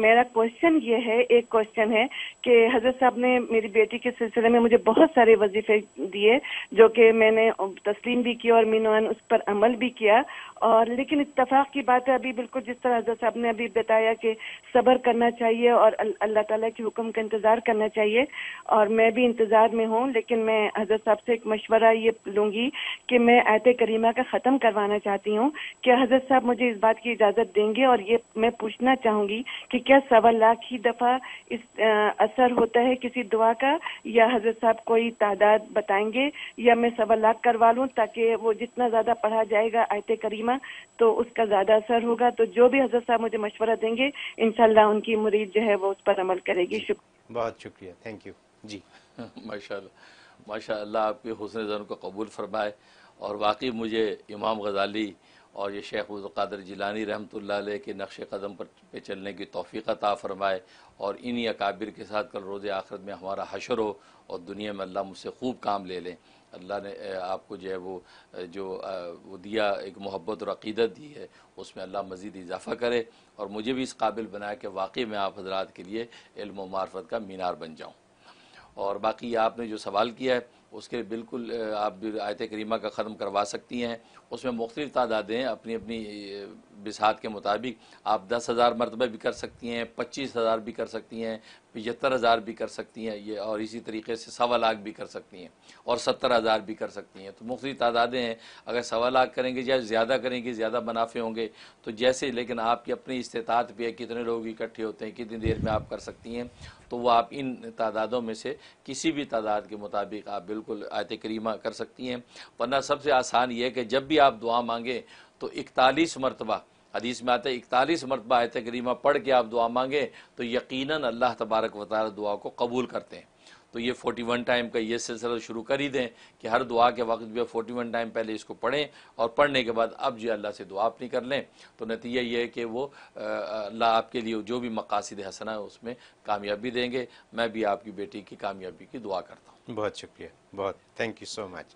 میرا کوشچن یہ ہے، ایک کوشچن ہے کہ حضرت صاحب نے میری بیٹی کے سلسلے میں مجھے بہت سارے وظیفے دیے جو کہ میں نے تسلیم بھی کیا اور مینوان اس پر عمل بھی کیا اور لیکن اتفاق کی بات ہے، ابھی بالکل جس طرح حضرت صاحب نے ابھی بتایا کہ صبر کرنا چاہیے اور اللہ تعالیٰ کے حکم کا انتظار کرنا چاہیے اور میں بھی انتظار میں ہوں، لیکن میں حضرت صاحب سے ایک مشورہ یہ لوں گی کہ میں آیت کریمہ کا ختم کروانا چاہتی ہوں کہ حضرت صاحب مجھے اس بات کی اجازت دیں گے اور یہ میں پوچھنا چاہوں گی کہ کیا سوا لاکھ ہی دفعہ اس اثر ہوتا ہے کسی دعا کا؟ یا حضرت صاحب کوئی تعداد بتائیں گے؟ یا میں سوا لاکھ کروا لوں تاکہ وہ جتنا زیادہ پڑھا جائے گا آیت کریمہ تو اس کا زیادہ اثر ہوگا؟ تو جو بھی حضرت صاحب مجھے مشورہ دیں گے انشاءاللہ ان کی مرید جو ہے وہ اس پر عمل کرے گی۔ شکریہ بہت شکریہ تھینک یو جی۔ ماشاء اللہ ماشاء اللہ آپ کے حسن زن کو قبول فرمائے اور واقعی مجھے امام غزالی اور یہ شیخ القادر جیلانی رحمۃ اللہ علیہ کے نقش قدم پر پہ چلنے کی توفیق عطا فرمائے اور انہی اکابر کے ساتھ کل روز آخرت میں ہمارا حشر ہو اور دنیا میں اللہ مجھ سے خوب کام لے لیں اللہ نے آپ کو جو ہے وہ جو وہ دیا، ایک محبت اور عقیدت دی ہے، اس میں اللہ مزید اضافہ کرے اور مجھے بھی اس قابل بنایا کہ واقعی میں آپ حضرات کے لیے علم و معرفت کا مینار بن جاؤں۔ اور باقی آپ نے جو سوال کیا ہے اس کے بالکل آپ بھی آیت کریمہ کا ختم کروا سکتی ہیں۔ اس میں مختلف تعدادیں اپنی اپنی بسات کے مطابق آپ دس ہزار مرتبہ بھی کر سکتی ہیں، پچیس ہزار بھی کر سکتی ہیں، پچہتر ہزار بھی کر سکتی ہیں، یہ اور اسی طریقے سے سوا لاکھ بھی کر سکتی ہیں اور ستر ہزار بھی کر سکتی ہیں۔ تو مختلف تعدادیں ہیں۔ اگر سوا لاکھ کریں گے یا زیادہ کریں گے، زیادہ منافع ہوں گے، تو جیسے، لیکن آپ کی اپنی استطاعت پہ کتنے لوگ اکٹھے ہوتے ہیں، کتنی دیر میں آپ کر سکتی ہیں، تو وہ آپ ان تعدادوں میں سے کسی بھی تعداد کے مطابق آپ بالکل آیت کریمہ کر سکتی ہیں۔ ورنہ سب سے آسان یہ ہے کہ جب بھی آپ دعا مانگیں تو اکتالیس مرتبہ، حدیث میں آتا ہے اکتالیس مرتبہ آیت کریمہ پڑھ کے آپ دعا مانگیں تو یقیناً اللہ تبارک و تعالی دعا کو قبول کرتے ہیں۔ تو یہ فورٹی ون ٹائم کا یہ سلسلہ شروع کر ہی دیں کہ ہر دعا کے وقت بھی فورٹی ون ٹائم پہلے اس کو پڑھیں اور پڑھنے کے بعد اب جو اللہ سے دعا اپنی کر لیں۔ تو نتیجہ یہ ہے کہ وہ اللہ آپ کے لیے جو بھی مقاصد حسنہ ہے اس میں کامیابی دیں گے۔ میں بھی آپ کی بیٹی کی کامیابی کی دعا کرتا ہوں۔ بہت شکریہ بہت تھینک یو سو مچ